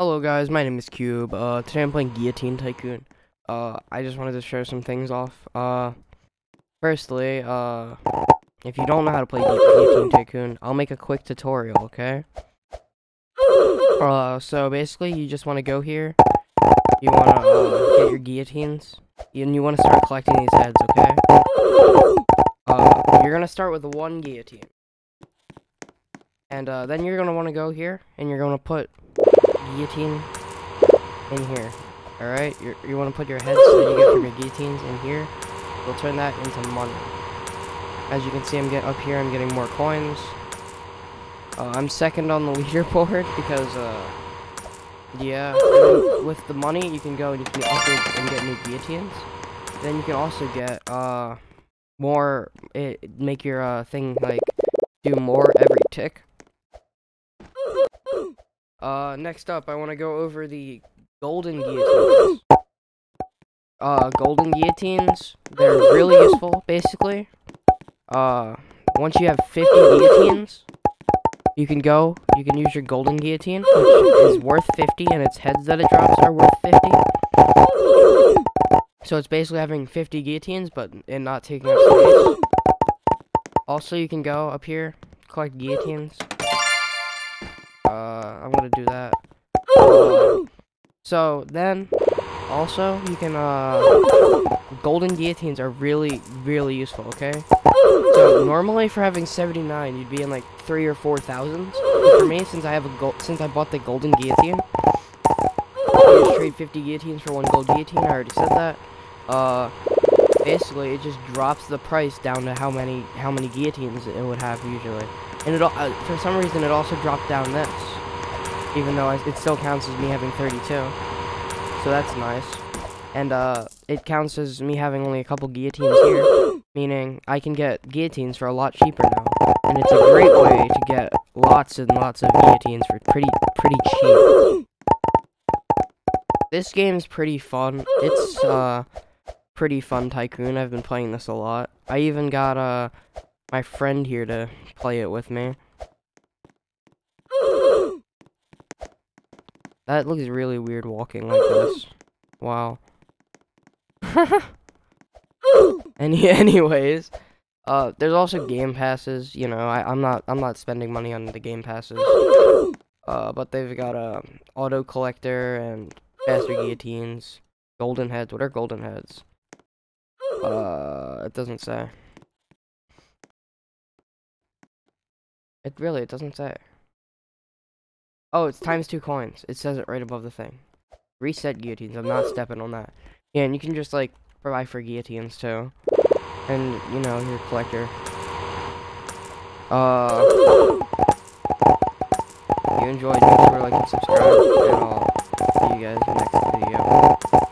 Hello guys, my name is Cube. Uh, today I'm playing Guillotine Tycoon. Uh, I just wanted to show some things off. Uh, firstly, uh, if you don't know how to play Guillotine Tycoon, I'll make a quick tutorial, okay? Uh, so basically, you just want to go here. You want to uh, get your guillotines, and you want to start collecting these heads, okay? Uh, you're gonna start with one guillotine, and uh, then you're gonna want to go here, and you're gonna put guillotine in here. Alright, you want to put your heads that you get from your guillotines in here. We'll turn that into money. As you can see, I'm getting up here, I'm getting more coins. Uh, I'm second on the leaderboard because, uh, yeah, with the money, you can go and you can upgrade and get new guillotines. Then you can also get, uh, more, it, make your, uh, thing, like, do more every tick. Uh, next up, I want to go over the golden guillotines. Uh, golden guillotines, they're really useful, basically. Uh, once you have 50 guillotines, you can go, you can use your golden guillotine, which is worth 50, and its heads that it drops are worth 50. So it's basically having 50 guillotines, but and not taking up space. Also, you can go up here, collect guillotines. Uh, I'm gonna do that. So then, also, you can, uh, golden guillotines are really, really useful, okay? So, normally for having 79, you'd be in, like, 3 or 4,000. For me, since I have a gold, since I bought the golden guillotine, trade 50 guillotines for one gold guillotine, I already said that. Uh, basically, it just drops the price down to how many, how many guillotines it would have usually. And it, uh, for some reason, it also dropped down this. Even though I, it still counts as me having 32. So that's nice. And, uh, it counts as me having only a couple guillotines here. Meaning, I can get guillotines for a lot cheaper now. And it's a great way to get lots and lots of guillotines for pretty, pretty cheap. This game's pretty fun. It's, uh, pretty fun Tycoon. I've been playing this a lot. I even got, uh, my friend here to play it with me. That looks really weird walking like this. Wow. Any anyways, uh, there's also game passes. You know, I, I'm not I'm not spending money on the game passes. Uh, but they've got a um, auto collector and faster guillotines, golden heads. What are golden heads? Uh, it doesn't say. It really, it doesn't say. Oh, it's times two coins. It says it right above the thing. Reset guillotines. I'm not stepping on that. Yeah, and you can just, like, provide for guillotines, too. And, you know, your collector. Uh... If you enjoyed, make sure to like and subscribe, and I'll see you guys in the next video.